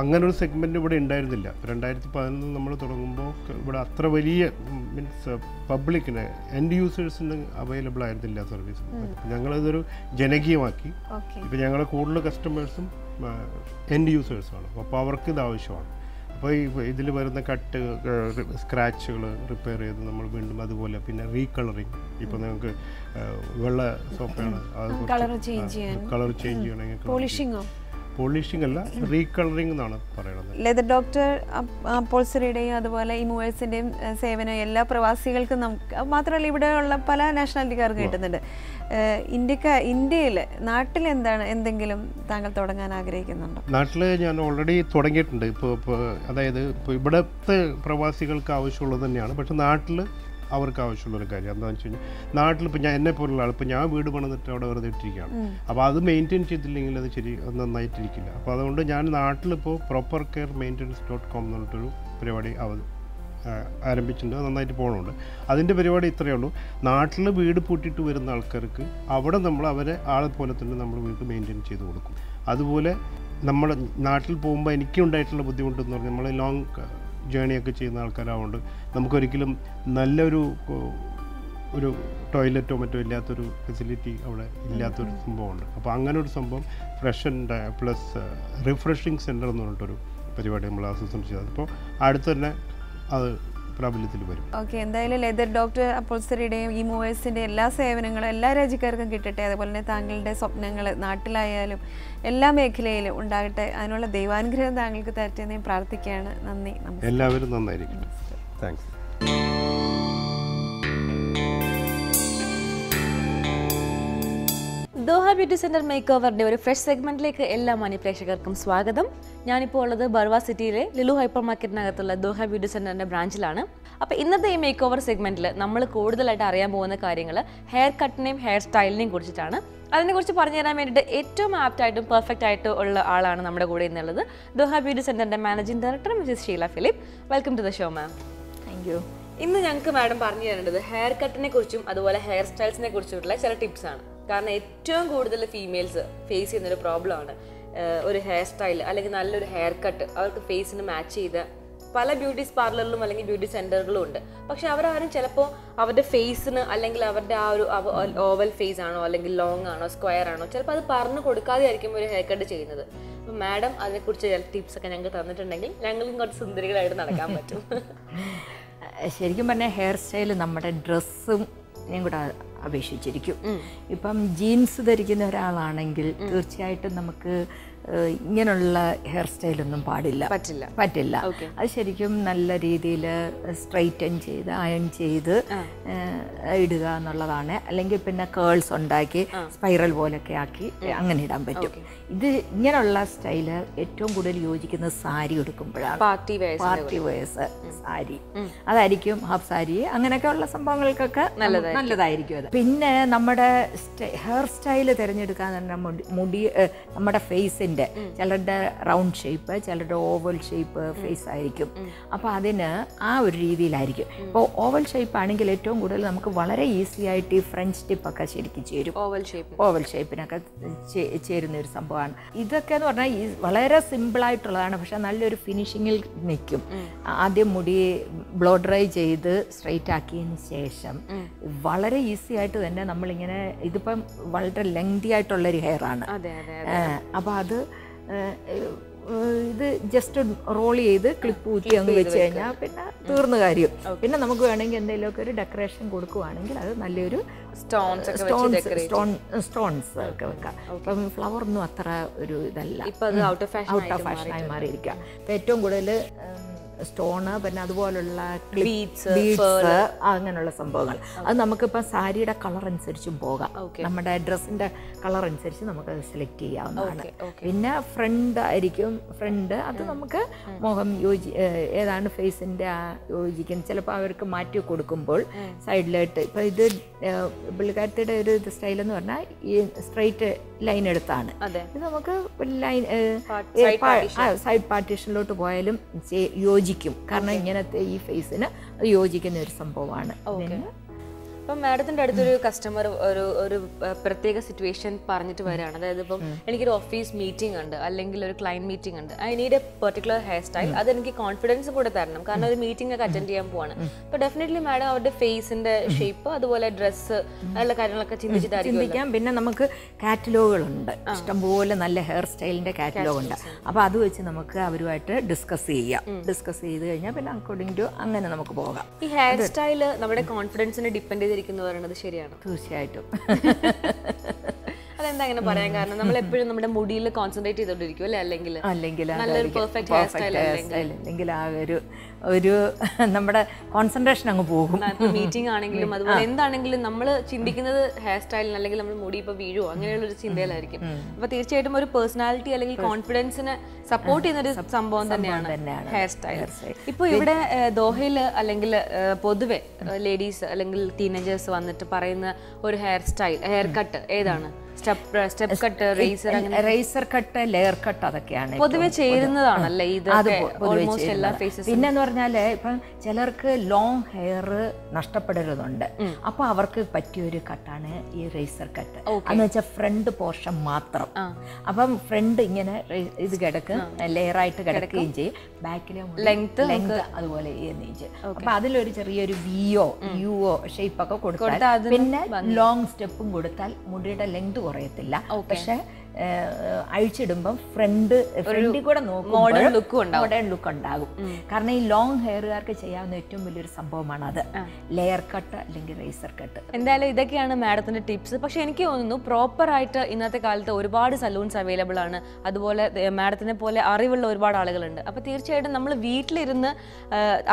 അങ്ങനെ ഒരു സെഗ്മെന്റ് ഇവിടെ ഉണ്ടായിരുന്നില്ല. രണ്ടായിരത്തി പതിനൊന്ന് നമ്മൾ തുടങ്ങുമ്പോൾ ഇവിടെ അത്ര വലിയ മീൻസ് പബ്ലിക്കിന് എൻഡ് യൂസേഴ്സിന് അവൈലബിൾ ആയിരുന്നില്ല സർവീസ്. ഞങ്ങളിതൊരു ജനകീയമാക്കി. ഇപ്പോൾ ഞങ്ങളെ കൂടുതൽ കസ്റ്റമേഴ്സും എൻഡ് യൂസേഴ്സാണ് അപ്പോൾ അവർക്ക് ഇത് ആവശ്യമാണ്. അപ്പോൾ ഈ ഇതിൽ വരുന്ന കട്ട് സ്ക്രാച്ചുകൾ റിപ്പയർ ചെയ്ത് നമ്മൾ വീണ്ടും അതുപോലെ പിന്നെ റീകളറിങ് ഇപ്പോൾ നിങ്ങൾക്ക് വെള്ള സോപ്പാണ്. കളർ ചേഞ്ച് ചെയ്യണമെങ്കിൽ പോളിഷിങ്ങോ പോളിഷിംഗ് അല്ല റീകളറിംഗ് എന്നാണ് പറയുന്നത് ലെതർ ഡോക്ടർ പോൾസറിയുടെയും അതുപോലെ ഈ മൂവേഴ്സിന്റെയും സേവനം എല്ലാ പ്രവാസികൾക്കും നമുക്ക് മാത്രമല്ല ഇവിടെയുള്ള പല നാഷണാലിറ്റിക്കാർക്ക് കിട്ടുന്നുണ്ട്. ഇന്ത്യക്ക ഇന്ത്യയിൽ നാട്ടിൽ എന്താണ് എന്തെങ്കിലും താങ്കൾ തുടങ്ങാൻ ആഗ്രഹിക്കുന്നുണ്ടോ? നാട്ടിൽ ഞാൻ ഓൾറെഡി തുടങ്ങിയിട്ടുണ്ട്. ഇപ്പോൾ അതായത് ഇപ്പോൾ ഇവിടുത്തെ പ്രവാസികൾക്ക് ആവശ്യമുള്ളത് തന്നെയാണ്. പക്ഷെ നാട്ടിൽ അവർക്ക് ആവശ്യമുള്ള ഒരു കാര്യം. എന്താണെന്ന് വെച്ച് കഴിഞ്ഞാൽ നാട്ടിൽ ഇപ്പോൾ ഞാൻ എന്നെ പോലുള്ള ആൾ ഇപ്പോൾ ഞാൻ വീട് പണിതിട്ട് അവിടെ വെറുതെ ഇട്ടിരിക്കുകയാണ്. അപ്പോൾ അത് മെയിന്റെയിൻ ചെയ്തില്ലെങ്കിൽ അത് ശരി നന്നായിട്ടിരിക്കില്ല. അപ്പോൾ അതുകൊണ്ട് ഞാൻ നാട്ടിലിപ്പോൾ proper care maintenance dot com എന്ന് പറഞ്ഞിട്ടൊരു പരിപാടി അവ ആരംഭിച്ചിട്ടുണ്ട്. നന്നായിട്ട് പോകുന്നുണ്ട് അതിന്റെ പരിപാടി ഇത്രയേ ഉള്ളൂ. നാട്ടിൽ വീട് പൂട്ടിയിട്ട് വരുന്ന ആൾക്കാർക്ക് അവിടെ നമ്മൾ അവരെ ആളെ പോലെ തന്നെ നമ്മൾ വീട് മെയിന്റെയിൻ ചെയ്ത് കൊടുക്കും. അതുപോലെ നമ്മൾ നാട്ടിൽ പോകുമ്പോൾ എനിക്കുണ്ടായിട്ടുള്ള ബുദ്ധിമുട്ടെന്ന് പറഞ്ഞാൽ നമ്മൾ ലോങ് ജേണിയൊക്കെ ചെയ്യുന്ന ആൾക്കാരാവുകൊണ്ട് നമുക്കൊരിക്കലും നല്ലൊരു ഒരു ടോയ്ലറ്റോ മറ്റോ ഇല്ലാത്തൊരു ഫെസിലിറ്റി അവിടെ ഇല്ലാത്തൊരു സംഭവമുണ്ട്. അപ്പോൾ അങ്ങനെ ഒരു സംഭവം fresh and plus refreshing centre എന്ന് പറഞ്ഞിട്ടൊരു പരിപാടി നമ്മൾ ആസൂത്രണം ചെയ്തത് അപ്പോൾ അടുത്ത് തന്നെ അത് പ്രാബല്യത്തിൽ വരും. ഓക്കെ എന്തായാലും ലെതർ ഡോക്ടർ അപ്പോൾസറിയുടെയും ഈ മൂവേഴ്സിന്റെ എല്ലാ സേവനങ്ങളും എല്ലാ രാജ്യക്കാർക്കും കിട്ടട്ടെ. അതുപോലെ തന്നെ താങ്കളുടെ സ്വപ്നങ്ങൾ നാട്ടിലായാലും എല്ലാ മേഖലയിലും ഉണ്ടാകട്ടെ. അതിനുള്ള ദൈവാനുഗ്രഹം താങ്കൾക്ക് തരട്ടെ എന്ന് പ്രാർത്ഥിക്കുകയാണ്. നന്ദി എല്ലാവരും നന്നായിരിക്കും thanks Doha beauty centre make ഓവറിന്റെ ഒരു ഫ്രഷ് സെഗ്മെന്റിലേക്ക് എല്ലാ മാന്യ പ്രേക്ഷകർക്കും സ്വാഗതം. ഞാനിപ്പോൾ ഉള്ളത് ബർവ സിറ്റിയിലെ ലുലു ഹൈപ്പർ മാർക്കറ്റിനകത്തുള്ള ദോഹ ബ്യൂട്ടി സെന്ററിന്റെ ബ്രാഞ്ചിലാണ്. അപ്പോൾ ഇന്നത്തെ ഈ മേക്ക് ഓവർ സെഗ്മെന്റിൽ നമ്മൾ കൂടുതലായിട്ട് അറിയാൻ പോകുന്ന കാര്യങ്ങൾ ഹെയർ കട്ടിനെയും ഹെയർ സ്റ്റൈലിനെയും കുറിച്ചിട്ടാണ്. അതിനെക്കുറിച്ച് പറഞ്ഞു തരാൻ വേണ്ടിയിട്ട് ഏറ്റവും ആപ്റ്റായിട്ടും പെർഫെക്റ്റ് ആയിട്ടും ഉള്ള ആളാണ് നമ്മുടെ കൂടെ ഇന്നുള്ളത് ദോഹ ബ്യൂട്ടി സെന്ററിന്റെ managing director Mrs Sheela Philip. Welcome to the show ma'am thank you ഇന്ന് ഞങ്ങൾക്ക് മാഡം പറഞ്ഞു തരേണ്ടത് ഹെയർ കട്ടിനെ കുറിച്ചും അതുപോലെ ഹെയർ സ്റ്റൈൽസിനെ കുറിച്ചുള്ള ചില ടിപ്സ് ആണ് കാരണം ഏറ്റവും കൂടുതൽ ഫീമെയിൽസ് ഫേസ് ചെയ്യുന്ന ഒരു പ്രോബ്ലമാണ് ഒരു ഹെയർ സ്റ്റൈൽ അല്ലെങ്കിൽ നല്ലൊരു ഹെയർ കട്ട് അവർക്ക് ഫേസിന് മാച്ച് ചെയ്ത പല ബ്യൂട്ടി പാർലറിലും അല്ലെങ്കിൽ ബ്യൂട്ടി സെന്ററുകളും ഉണ്ട്. പക്ഷെ അവരാരും ചിലപ്പോൾ അവരുടെ ഫേസിന് അല്ലെങ്കിൽ അവരുടെ ആ ഒരു ഓവൽ ഫേസ് ആണോ അല്ലെങ്കിൽ ലോങ് ആണോ സ്ക്വയർ ആണോ ചിലപ്പോൾ അത് പറഞ്ഞു കൊടുക്കാതെ ആയിരിക്കും ഒരു ഹെയർ കട്ട് ചെയ്യുന്നത്. അപ്പം മാഡം അതിനെക്കുറിച്ച് ചില ടിപ്സ് ഒക്കെ ഞങ്ങൾക്ക് തന്നിട്ടുണ്ടെങ്കിൽ ഞങ്ങളും കുറച്ച് സുന്ദരികളായിട്ട് നടക്കാൻ പറ്റും. ശരിക്കും പറഞ്ഞാൽ ഹെയർ സ്റ്റൈൽ നമ്മുടെ ഡ്രസ്സും കൂടെ അപേക്ഷിച്ചിരിക്കും. ഇപ്പം ജീൻസ് ധരിക്കുന്ന ഒരാളാണെങ്കിൽ തീർച്ചയായിട്ടും നമുക്ക് ഇങ്ങനെയുള്ള ഹെയർ സ്റ്റൈലൊന്നും പാടില്ല. പറ്റില്ല. പറ്റില്ല. അത് ശരിക്കും നല്ല രീതിയിൽ സ്ട്രൈറ്റൻ ചെയ്ത് അയൺ ചെയ്ത് ഇടുക എന്നുള്ളതാണ്. അല്ലെങ്കിൽ പിന്നെ കേൾസ് ഉണ്ടാക്കി സ്പൈറൽ പോലൊക്കെ ആക്കി അങ്ങനെ ഇടാൻ പറ്റും. ഇത് ഇങ്ങനെയുള്ള സ്റ്റൈൽ ഏറ്റവും കൂടുതൽ യോജിക്കുന്നത് സാരി എടുക്കുമ്പോഴാണ് പാർട്ടി പാർട്ടി വേഴ്സ് സാരി. അതായിരിക്കും ഹാഫ് സാരി അങ്ങനെയൊക്കെ ഉള്ള സംഭവങ്ങൾക്കൊക്കെ നല്ലതായിരിക്കും. അത്. പിന്നെ നമ്മുടെ ഹെയർ സ്റ്റൈൽ തിരഞ്ഞെടുക്കാൻ തന്നെ മുടി നമ്മുടെ ഏഹ്, ഫേസിന്റെ ചിലരുടെ റൗണ്ട് ഷേപ്പ് ചിലരുടെ ഓവൽ ഷേപ്പ് ഫേസ് ആയിരിക്കും. അപ്പോൾ അതിന് ആ ഒരു രീതിയിലായിരിക്കും. ഇപ്പോൾ ഓവൽ ഷേപ്പ് ആണെങ്കിൽ ഏറ്റവും കൂടുതൽ നമുക്ക് വളരെ ഈസി ആയിട്ട് ഈ ഫ്രഞ്ച് ടിപ്പൊക്കെ ശരിക്കും ചേരും. Oval shape. ഓവൽ ഷേപ്പിനൊക്കെ ചേരുന്ന ഒരു സംഭവമാണ്. ഇതൊക്കെ എന്ന് പറഞ്ഞാൽ ഈ വളരെ സിമ്പിളായിട്ടുള്ളതാണ് പക്ഷെ നല്ലൊരു ഫിനിഷിങ്ങിൽ നിൽക്കും. ആദ്യം മുടി ബ്ലോ ഡ്രൈ ചെയ്ത് സ്ട്രെയിറ്റ് ആക്കിയതിന് ശേഷം വളരെ ഈസി ആയിട്ട് തന്നെ നമ്മളിങ്ങനെ ഇതിപ്പം വളരെ ലെങ്തി ആയിട്ടുള്ളൊരു ഹെയർ ആണ്. അതെ അതെ അപ്പോൾ അത് ഇത് ജസ്റ്റ് റോൾ ചെയ്ത് ക്ലിപ്പ് ഊറ്റി അങ്ങ് വെച്ച് കഴിഞ്ഞാൽ പിന്നെ തീർന്ന കാര്യം. പിന്നെ നമുക്ക് വേണമെങ്കിൽ എന്തെങ്കിലുമൊക്കെ ഒരു ഡെക്കറേഷൻ കൊടുക്കുവാണെങ്കിൽ അത് നല്ലൊരു സ്റ്റോൺസ് സ്റ്റോൺ സ്റ്റോൺസ് ഒക്കെ വെക്കാം. അപ്പം ഫ്ലവർ ഒന്നും അത്ര ഒരു ഇതല്ല. ഔട്ട് ഓഫ് ഫാഷൻ ആയി മാറിയിട്ടുണ്ട്. മാറിയിരിക്കുക. ഇപ്പം ഏറ്റവും കൂടുതൽ സ്റ്റോണ് പിന്നെ അതുപോലുള്ള ക്ലീറ്റ്സ് ബീഡ്സ്. അങ്ങനെയുള്ള സംഭവങ്ങൾ. അത് നമുക്കിപ്പോൾ സാരിയുടെ കളർ അനുസരിച്ചും പോകാം നമ്മുടെ ഡ്രസ്സിന്റെ കളർ അനുസരിച്ച് നമുക്ക് സെലക്ട് ചെയ്യാവുന്നതാണ്. പിന്നെ ഫ്രണ്ട് ആയിരിക്കും ഫ്രണ്ട് അത് നമുക്ക് മുഖം യോജി ഏതാണ് ഫേസിന്റെ ആ യോജിക്കുന്നത്. ചിലപ്പോൾ അവർക്ക് മാറ്റി കൊടുക്കുമ്പോൾ സൈഡിലായിട്ട് ഇപ്പം ഇത് പുള്ളിക്കാരത്തിയുടെ ഒരു സ്റ്റൈൽ എന്ന് പറഞ്ഞാൽ ഈ സ്ട്രൈറ്റ് ലൈൻ എടുത്താണ്. ഇത് നമുക്ക് ലൈൻ. സൈഡ് പാർട്ടീഷനിലോട്ട് പോയാലും ചെ- യോജിക്കും. കാരണം ഇങ്ങനത്തെ ഈ ഫേസിന് അത് യോജിക്കുന്ന ഒരു സംഭവമാണ്. പിന്നെ മാഡത്തിന്റെ മാഡത്തിന്റെ അടുത്തൊരു കസ്റ്റമർ ഒരു ഒരു പ്രത്യേക സിറ്റുവേഷൻ പറഞ്ഞിട്ട് വരികയാണ്. അതായത് ഇപ്പം എനിക്കൊരു ഓഫീസ് മീറ്റിംഗ് ഉണ്ട് അല്ലെങ്കിൽ ഒരു ക്ലയന്റ് മീറ്റിംഗ് ഉണ്ട്. I need a particular hair style അത് എനിക്ക് കോൺഫിഡൻസ് കൂടെ തരണം. കാരണം ഒരു മീറ്റിംഗ് ഒക്കെ അറ്റൻഡ് ചെയ്യാൻ പോവാണ്. അപ്പോൾ ഡെഫിനറ്റ്ലി മാഡം അവരുടെ ഫേസിന്റെ ഷേപ്പ് അതുപോലെ ഡ്രസ്സ് അങ്ങനെയുള്ള കാര്യങ്ങളൊക്കെ ചിന്തിച്ചിട്ടായിരിക്കും ചിന്തിക്കാം. പിന്നെ നമുക്ക് കാറ്റലോഗുകളുണ്ട് ഇഷ്ടംപോലെ നല്ല ഹെയർ സ്റ്റൈലിന്റെ കാറ്റലോഗ് ഉണ്ട്. അപ്പോൾ അത് വെച്ച് നമുക്ക് അവരുമായിട്ട് ഡിസ്കസ് ചെയ്യാം. ഡിസ്കസ് ചെയ്ത് കഴിഞ്ഞാൽ പിന്നെ അക്കോർഡിംഗ് ടു അങ്ങനെ നമുക്ക് പോകാം. ഈ ഹെയർ സ്റ്റൈൽ നമ്മുടെ കോൺഫിഡൻസിനെ ഡിപ്പെൻഡ് ചെയ്തിരിക്കുന്നു പറയുന്നത് ശരിയാണ്? തീർച്ചയായിട്ടും. അതെന്താ അങ്ങനെ പറയാൻ കാരണം? നമ്മൾ എപ്പോഴും നമ്മുടെ മുടിയിൽ കോൺസെൻട്രേറ്റ് ചെയ്തോണ്ടിരിക്കും അല്ലേ? അല്ലെങ്കിൽ അല്ലെങ്കിൽ നല്ലൊരു പെർഫെക്റ്റ് ഹെയർ സ്റ്റൈൽ അല്ലെങ്കിൽ അല്ലെങ്കിൽ ആ ഒരു ഒരു നമ്മുടെ കോൺസെൻട്രേഷൻ അങ്ങ് പോകും. മീറ്റിംഗ് ആണെങ്കിലും അതുപോലെ എന്താണെങ്കിലും നമ്മൾ ചിന്തിക്കുന്നത് ഹെയർ സ്റ്റൈലിന് അല്ലെങ്കിൽ നമ്മൾ മുടി ഇപ്പൊ വീഴുമോ അങ്ങനെയുള്ള ഒരു ചിന്തയിലായിരിക്കും. അപ്പൊ തീർച്ചയായിട്ടും ഒരു പേഴ്സണാലിറ്റി അല്ലെങ്കിൽ കോൺഫിഡൻസിനെ സപ്പോർട്ട് ചെയ്യുന്ന ഒരു സംഭവം തന്നെയാണ് ഹെയർ സ്റ്റൈൽ ഇപ്പൊ ഇവിടെ ദോഹയിൽ ദോഹയിൽ അല്ലെങ്കിൽ പൊതുവെ ലേഡീസ് അല്ലെങ്കിൽ ടീനേജേഴ്സ് വന്നിട്ട് പറയുന്ന ഒരു ഹെയർ സ്റ്റൈൽ ഹെയർ കട്ട് ഏതാണ്? Step step cut razor razor cut layer cut അതൊക്കെയാണ് പൊതുവെ ചേരുന്നതാണല്ലേ ആ, ഇതൊക്കെ? അത് പൊ- പൊതുവെ Almost എല്ലാ ചേരുന്നത്. faces ഉം. പിന്നെന്ന് പറഞ്ഞാൽ ഇപ്പം ചിലർക്ക് ലോങ് ഹെയർ നഷ്ടപ്പെടരുതുണ്ട്. അപ്പൊ അവർക്ക് പറ്റിയ ഒരു കട്ടാണ് ഈ റേസർ കട്ട് എന്ന് വെച്ചാൽ ഫ്രണ്ട് പോർഷൻ മാത്രം. അപ്പം ഫ്രണ്ട് ഇങ്ങനെ ഇത് കിടക്കും ലെയറായിട്ട് കിടക്കുകയും ചെയ്യും. ബാക്കിലെ ലെങ്ത് നമുക്ക് അതുപോലെ അപ്പൊ അതിലൊരു ചെറിയൊരു വിയോ യുഒ ഷേപ്പ് ഒക്കെ കൊടുത്താൽ കൊടുത്താൽ അതിന് പിന്നെ. ലോങ് സ്റ്റെപ്പും കൊടുത്താൽ മുടിയുടെ ലെങ്ത് കുറയത്തില്ല. പക്ഷെ അഴിച്ചിടുമ്പോൾ ഫ്രണ്ട് ഫ്രണ്ടിൽ കൂടെ നോക്കും look ഉണ്ടാവും. മോഡേൺ ലുക്ക് ഉണ്ടാകും. കാരണം ഈ ലോങ് ഹെയറുകാർക്ക് ചെയ്യാവുന്ന ഏറ്റവും വലിയൊരു സംഭവമാണ് അത്. ലെയർ കട്ട് അല്ലെങ്കിൽ റേസർ കട്ട് എന്തായാലും ഇതൊക്കെയാണ് മാഡത്തിന്റെ ടിപ്സ്. പക്ഷെ എനിക്ക് തോന്നുന്നു പ്രോപ്പർ ആയിട്ട് ഇന്നത്തെ കാലത്ത് ഒരുപാട് സലൂൺസ് അവൈലബിൾ ആണ്. അതുപോലെ മാഡത്തിനെ പോലെ അറിവുള്ള ഒരുപാട് ആളുകളുണ്ട്. അപ്പോൾ തീർച്ചയായിട്ടും നമ്മൾ വീട്ടിലിരുന്ന്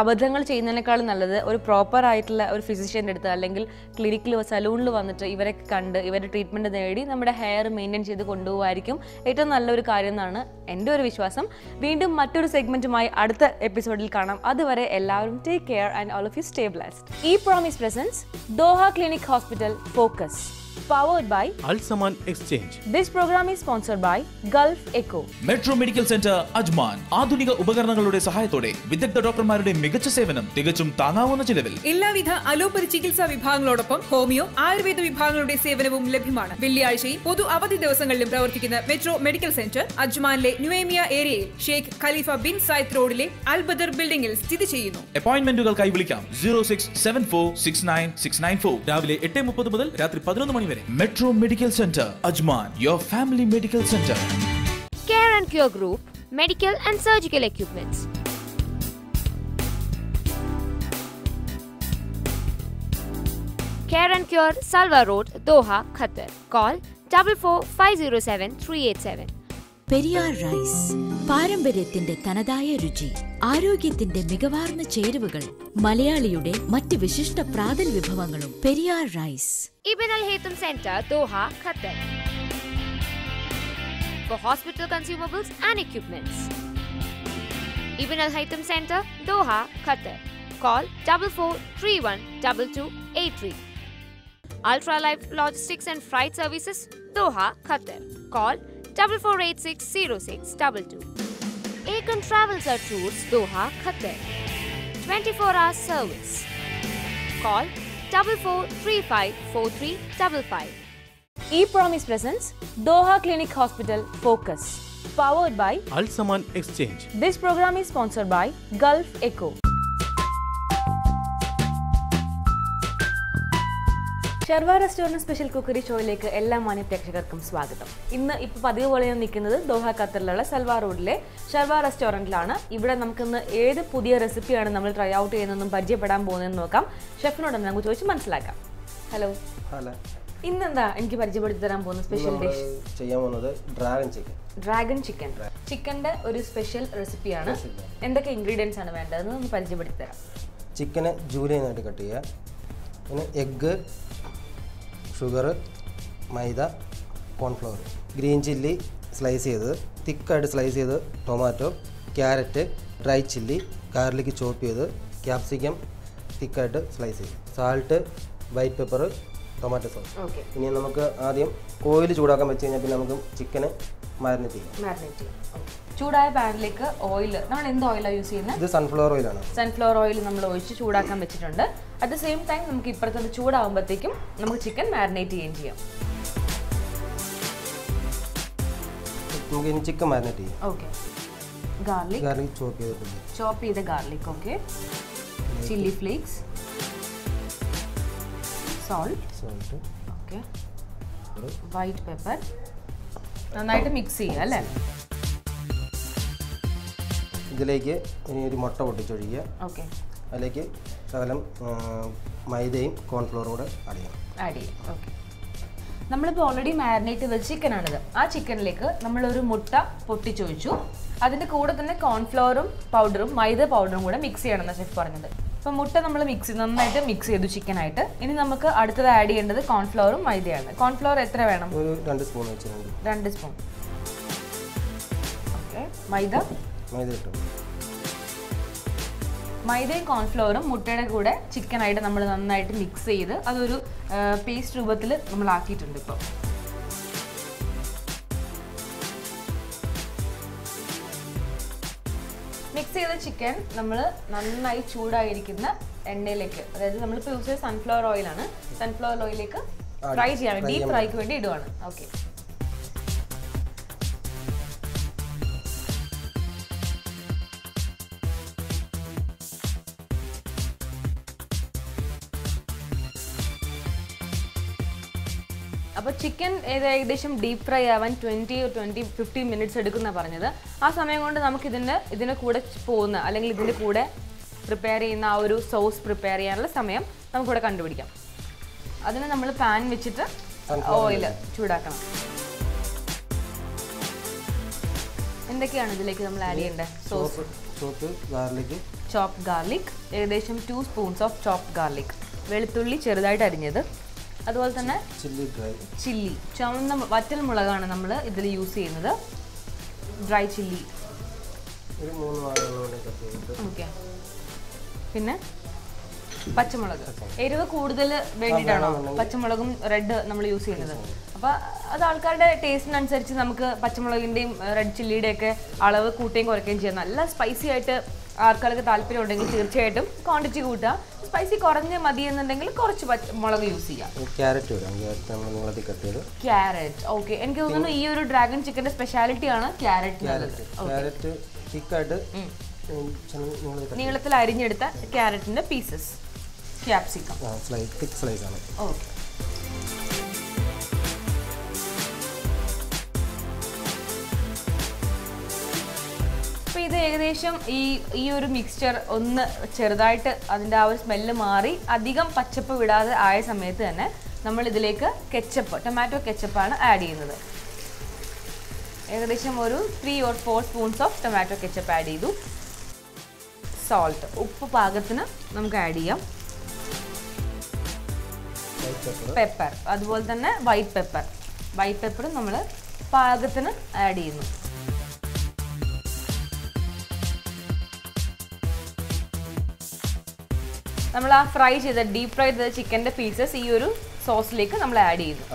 അബദ്ധങ്ങൾ ചെയ്യുന്നതിനേക്കാളും നല്ലത് ഒരു പ്രോപ്പർ ആയിട്ടുള്ള ഒരു ഫിസിഷ്യന്റെ അടുത്ത് അല്ലെങ്കിൽ ക്ലിനിക്കിൽ സലൂണിൽ വന്നിട്ട് ഇവരെ കണ്ട് ഇവരുടെ ട്രീറ്റ്മെന്റ് നേടി നമ്മുടെ ഹെയർ മെയിന്റെയിൻ ചെയ്ത് കൊണ്ടുപോകായിരിക്കും ഏറ്റവും നല്ലൊരു കാര്യം എന്നാണ് എന്റെ ഒരു വിശ്വാസം. വീണ്ടും മറ്റൊരു സെഗ്മെന്റുമായി അടുത്ത എപ്പിസോഡിൽ കാണാം. അതുവരെ എല്ലാവരും take care and all of you stay blast E promise presents Doha clinic hospital focus powered by Al Saman Exchange. this program is sponsored by Gulf Echo Metro Medical Center Ajman ആധുനിക ഉപകരണങ്ങളുടെ സഹായത്തോടെ വിദഗ്ധ ഡോക്ടർമാരുടെ മികച്ച സേവനം തികച്ചും താങ്ങാവുന്ന ചിലവിൽ. എല്ലാവിധ അലോപ്പതി ചികിത്സാ വിഭാഗങ്ങളോടൊപ്പം ഹോമിയോ ആയുർവേദ വിഭാഗങ്ങളുടെ സേവനവും ലഭ്യമാണ്. വെള്ളിയാഴ്ചയും പൊതു അവധി ദിവസങ്ങളിലും പ്രവർത്തിക്കുന്ന മെട്രോ മെഡിക്കൽ സെന്റർ അജ്മാനിലെ ന്യൂേമിയ ഏരിയയിൽ ഷെയ്ഖ് ഖലീഫ ബിൻ സായിദ് റോഡിലെ അൽബദർ ബിൽഡിംഗിൽ സ്ഥിതി ചെയ്യുന്നു. അപ്പോയിന്റ്മെന്റുകൾക്കായി വിളിക്കാം zero six seven four six nine six nine four രാവിലെ എട്ട് മുപ്പത് മുതൽ രാത്രി പതിനൊന്ന് മണി വരെ metro medical centre Ajman your family medical centre Care and Cure Group, Medical and Surgical Equipments. Care and Cure, Salwa Road, Doha, Qatar. Call 44507 387. Periyar rice പാരമ്പര്യത്തിന്റെ തനതായ രുചി ആരോഗ്യത്തിന്റെ മികവാർന്ന ചേരുവകൾ മലയാളിയുടെ മറ്റ് വിശിഷ്ട പ്രാതൽ വിഭവങ്ങളും Periyar rice Ibn Al Haytham Center, Doha, Qatar. For hospital consumables and equipments. Ibn Al Haytham Center, Doha, Qatar. Call 44312283. Ultra Life Logistics and Freight Services, Doha, Qatar. Call 44860622. Akan Travels and Tours, Doha, Qatar. 24 hour service. Call 44354355. E Promise presents Doha Clinic Hospital Focus powered by Al Saman Exchange. this program is sponsored by Gulf Echo ഷർവ restaurant special cookery ഷോയിലേക്ക് എല്ലാ മാന്യ പ്രേക്ഷകർക്കും സ്വാഗതം. ഇന്ന് ഇപ്പോൾ പതിവ് പോലെ ഞാൻ നിൽക്കുന്നത് ദോഹ ഖത്തറിലുള്ള സൽവാർ റോഡിലെ ഷെർവ റെസ്റ്റോറന്റിലാണ് ഇവിടെ നമുക്കിന്ന് ഏത് പുതിയ റെസിപ്പിയാണ് നമ്മൾ ട്രൈ ഔട്ട് ചെയ്യുന്നതെന്നും പരിചയപ്പെടാൻ പോകുന്നതെന്ന് നോക്കാം. ഷെഫിനോട് നമുക്ക് ചോദിച്ച് മനസ്സിലാക്കാം. Hello hello. ഇന്നെന്താ എനിക്ക് പരിചയപ്പെടുത്തി തരാൻ പോകുന്ന സ്പെഷ്യൽ ഡിഷ് ചെയ്യാൻ പോകുന്നത് ഡ്രാഗൺ ചിക്കൻ ഡ്രാഗൺ ചിക്കൻ ചിക്കന്റെ ഒരു സ്പെഷ്യൽ റെസിപ്പിയാണ് എന്തൊക്കെ ഇൻഗ്രീഡിയൻസ് ആണ് വേണ്ടതെന്ന് ഒന്ന് പരിചയപ്പെടുത്തി തരാം. ചിക്കന് ജൂലിയനായിട്ട് കട്ട് ചെയ്യുക. പിന്നെ egg sugar maida cornflour. Green chilli slice ചെയ്തത്. തിക്കായിട്ട് സ്ലൈസ് ചെയ്ത് tomato carrot dry chilli garlic chop ചെയ്ത് ക്യാപ്സിക്കം തിക്കായിട്ട് സ്ലൈസ് ചെയ്ത്. Salt white pepper tomato sauce okay ഇനി നമുക്ക് ആദ്യം ഓയിൽ ചൂടാക്കാൻ വെച്ച് കഴിഞ്ഞാൽ പിന്നെ നമുക്ക് ചിക്കന് മാരിനേറ്റ് ചെയ്യാം. മാരിനേറ്റ് ചെയ്യാം. ചൂടായ പാനിലേക്ക് ഓയിൽ നമ്മൾ എന്ത് ഓയിലാണ് യൂസ് ചെയ്യുന്നത്? ഇത് സൺഫ്ലവർ ആണ്. സൺഫ്ലവർ ഓയിൽ നമ്മൾ ഒഴിച്ച് ചൂടാക്കാൻ വെച്ചിട്ടുണ്ട്. അറ്റ് ദ സെയിം ടൈം നമുക്ക് ഇപ്പുറത്തത് ചൂടാകുമ്പോഴത്തേക്കും നമുക്ക് ചിക്കൻ മാരിനേറ്റ് ചെയ്യുകയും ചെയ്യാം. നമുക്ക് ഇനി ചിക്കൻ മാരിനേറ്റ് ചെയ്യാം. ഓക്കെ ഗാർലിക് ഗാർലിക് ചോപ്പ് ചെയ്തിട്ടുണ്ട്. ചോപ്പ് ചെയ്ത garlic okay chilli flakes salt salt okay white pepper നന്നായിട്ട് മിക്സ് ചെയ്യുക അല്ലേ? ഇതിലേക്ക് ഇനി ഒരു മുട്ട പൊട്ടിച്ചൊഴിക്കുക. ഓക്കെ അതിലേക്ക് ശകലം മൈദയും കോൺഫ്ലോറും കൂടെ ആഡ് ചെയ്യണം. ആഡ് ചെയ്യാം. ഓക്കെ നമ്മളിപ്പോൾ ഓൾറെഡി മാരിനേറ്റ് ചെയ്ത ചിക്കനാണിത് ആ ചിക്കനിലേക്ക് നമ്മളൊരു മുട്ട പൊട്ടിച്ചൊഴിച്ചു. അതിന്റെ കൂടെ തന്നെ കോൺഫ്ലോറും പൗഡറും മൈദ പൗഡറും കൂടെ മിക്സ് ചെയ്യണമെന്ന് ഷെഫ് പറഞ്ഞത്. അപ്പോൾ മുട്ട നമ്മൾ മിക്സ് നന്നായിട്ട് മിക്സ് ചെയ്തു ചിക്കനായിട്ട് ഇനി നമുക്ക് അടുത്തത് ആഡ് ചെയ്യേണ്ടത് കോൺഫ്ലവറും മൈദയാണ്. കോൺഫ്ലവർ എത്ര വേണം? ഒരു രണ്ട് സ്പൂൺ രണ്ട്. സ്പൂൺ ഓക്കെ മൈദ? മൈദ മൈദയും കോൺഫ്ലവറും മുട്ടയുടെ കൂടെ ചിക്കനായിട്ട് നമ്മൾ നന്നായിട്ട് മിക്സ് ചെയ്ത് അതൊരു പേസ്റ്റ് രൂപത്തിൽ നമ്മൾ ആക്കിയിട്ടുണ്ട് ഇപ്പോൾ ചെയ്ത ചിക്കൻ നമ്മൾ നന്നായി ചൂടായിരിക്കുന്ന എണ്ണയിലേക്ക് അതായത് നമ്മളിപ്പോൾ യൂസ് ചെയ്ത സൺഫ്ലവർ ഓയിലാണ് സൺഫ്ലവർ ഓയിലേക്ക് ഫ്രൈ ചെയ്യാൻ ഡീപ് ഫ്രൈക്ക് വേണ്ടി ഇടുവാണ്. ഓക്കെ അപ്പോൾ ചിക്കൻ ഏത് ഏകദേശം ഡീപ് ഫ്രൈ ആവാൻ ട്വന്റി ട്വന്റി ഫിഫ്റ്റീൻ മിനിറ്റ്സ് എടുക്കുന്ന പറഞ്ഞത്. ആ സമയം കൊണ്ട് നമുക്ക് ഇതിന്റെ ഇതിന് കൂടെ പോകുന്ന അല്ലെങ്കിൽ ഇതിന്റെ കൂടെ പ്രിപ്പയർ ചെയ്യുന്ന ആ ഒരു സോസ് പ്രിപ്പയർ ചെയ്യാനുള്ള സമയം നമുക്കിവിടെ കണ്ടുപിടിക്കാം. അതിന് നമ്മൾ പാൻ വെച്ചിട്ട് ഓയിൽ ചൂടാക്കണം. എന്തൊക്കെയാണ് ഇതിലേക്ക് നമ്മൾ ആഡ് ചെയ്യേണ്ടത് sauce chop garlic chop garlic ഏകദേശം two spoons of chop garlic വെളുത്തുള്ളി ചെറുതായിട്ട് അരിഞ്ഞത്. അതുപോലെ തന്നെ ചില്ലി ചുവന്ന വറ്റൽ മുളകാണ് നമ്മൾ ഇതിൽ യൂസ് ചെയ്യുന്നത്. ഡ്രൈ ചില്ലി ഓക്കെ പിന്നെ പച്ചമുളക്. എരിവ് കൂടുതൽ വേണ്ടിയിട്ടാണോ പച്ചമുളകും റെഡ് നമ്മൾ യൂസ് ചെയ്യുന്നത്. അപ്പൊ അത് ആൾക്കാരുടെ ടേസ്റ്റിനനുസരിച്ച് നമുക്ക് പച്ചമുളകിന്റെയും റെഡ് ചില്ലിയുടെയൊക്കെ അളവ് കൂട്ടുകയും കുറയ്ക്കുകയും ചെയ്യാം. നല്ല സ്പൈസി ആയിട്ട് ആൾക്കാർക്ക് താല്പര്യം ഉണ്ടെങ്കിൽ തീർച്ചയായിട്ടും ക്വാണ്ടിറ്റി കൂട്ടുക. സ്പൈസി കുറഞ്ഞ് മതി എന്നുണ്ടെങ്കിൽ കുറച്ച് മുളക് യൂസ് ചെയ്യാം. ക്യാരറ്റ് ഓക്കെ എനിക്ക് തോന്നുന്നു ഈ ഒരു ഡ്രാഗൺ ചിക്കന്റെ സ്പെഷ്യാലിറ്റി ആണ് ക്യാരറ്റ് നീളത്തിൽ അരിഞ്ഞെടുത്ത ക്യാരറ്റിന്റെ പീസസ് ക്യാപ്സിക്കം ഓക്കെ ഇത് ഏകദേശം ഈ ഈ ഒരു മിക്സ്ചർ ഒന്ന് ചെറുതായിട്ട് അതിന്റെ ആ ഒരു സ്മെല്ല് മാറി അധികം പച്ചപ്പ് വിടാതെ ആയ സമയത്ത് തന്നെ നമ്മൾ ഇതിലേക്ക് കെച്ചപ്പ് ടൊമാറ്റോ കെച്ചപ്പാണ് ആഡ് ചെയ്യുന്നത്. ഏകദേശം ഒരു three or four spoons of tomato ketchup add ചെയ്തു. സോൾട്ട് ഉപ്പ് പാകത്തിന് നമുക്ക് ആഡ് ചെയ്യാം. പെപ്പർ അതുപോലെ തന്നെ വൈറ്റ് പെപ്പർ വൈറ്റ് പെപ്പറും നമ്മൾ പാകത്തിന് ആഡ് ചെയ്യുന്നു. നമ്മൾ ആ ഫ്രൈ ചെയ്ത ഡീപ് ഫ്രൈ ചെയ്ത ചിക്കന്റെ പീസസ് ഈ ഒരു സോസിലേക്ക് നമ്മൾ ആഡ് ചെയ്യുന്നു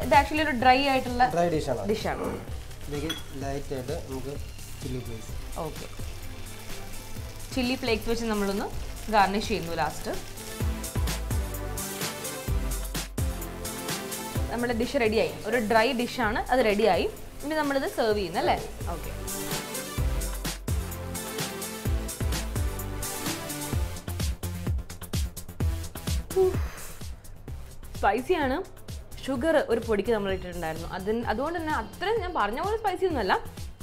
ഇത് ആക്ച്വലി ഒരു ഡ്രൈ ആയിട്ടുള്ള ഡ്രൈ ഡിഷാണ് ഡിഷാണ് ഇതിലേക്ക് ലൈറ്റ് ആയിട്ട് നമുക്ക് chilli flakes okay chilli flakes വെച്ച് നമ്മളൊന്ന് ഗാർണിഷ് ചെയ്യുന്നു ലാസ്റ്റ് നമ്മുടെ ഡിഷ് റെഡിയായി ഒരു ഡ്രൈ ഡിഷാണ് അത് റെഡിയായി ഇനി നമ്മളിത് സെർവ് ചെയ്യുന്നു അല്ലേ? ഓക്കെ സ്പൈസിയാണ് ഷുഗർ ഒരു പൊടിക്ക് നമ്മൾ ഇട്ടിട്ടുണ്ടായിരുന്നു. അതിന് അതുകൊണ്ട് തന്നെ അത്രയും ഞാൻ പറഞ്ഞ പോലെ സ്പൈസി ഒന്നുമല്ല.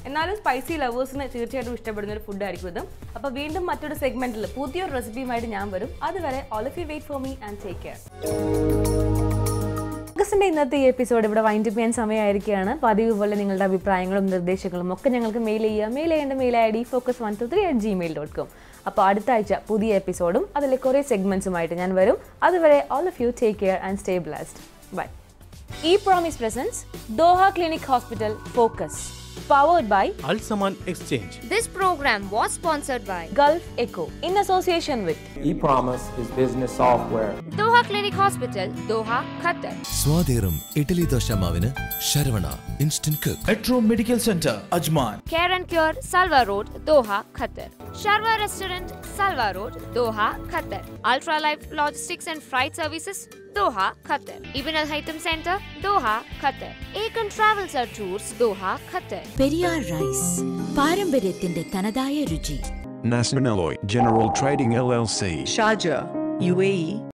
എന്നാലും സ്പൈസി ലവേഴ്സിന് തീർച്ചയായിട്ടും ഇഷ്ടപ്പെടുന്ന ഒരു ഫുഡായിരിക്കും ഇത്. അപ്പോൾ വീണ്ടും മറ്റൊരു സെഗ്മെന്റിൽ പുതിയൊരു റെസിപ്പിയുമായിട്ട് ഞാൻ വരും. അതുവരെ all of you wait for me and take care ഓഗസ്റ്റിന്റെ ഇന്നത്തെ ഈ എപ്പിസോഡ് ഇവിടെ വൈൻഡ് ചെയ്യാൻ സമയമായിരിക്കുകയാണ്. പതിവ് പോലെ നിങ്ങളുടെ അഭിപ്രായങ്ങളും നിർദ്ദേശങ്ങളും ഒക്കെ ഞങ്ങൾക്ക് മെയിൽ ചെയ്യുക. മെയിൽ ചെയ്യേണ്ട mail I D focus one two three at Gmail dot com അപ്പോൾ അടുത്ത ആഴ്ച പുതിയ എപ്പിസോഡും അതിലെ കുറേ സെഗ്മെന്റ്സുമായിട്ട് ഞാൻ വരും. അതുവരെ all of you take care and stay blast bye E promise presents Doha clinic hospital focus powered by Alsaman Exchange. This program was sponsored by Gulf Echo in association with ePromise is business software. Doha Doha Clinic Hospital, Doha, Qatar. സ്വാതേറും ഇഡ്ഡലി ദോശ മാവിന് Saravana instant cook metro medical centre Ajman Care and Cure, Salwa Road, Doha, Qatar. Sharwa Restaurant, Salwa Road, Doha, Qatar. Ultra Life Logistics and Freight Services, Doha, Qatar. Ibn Al Haytham Center, Doha, Qatar. Akan Travels and Tours, Doha, Qatar. Periyar rice പാരമ്പര്യത്തിന്റെ തനതായ രുചി Nasser Alloy General Trading LLC. Sharjah, UAE.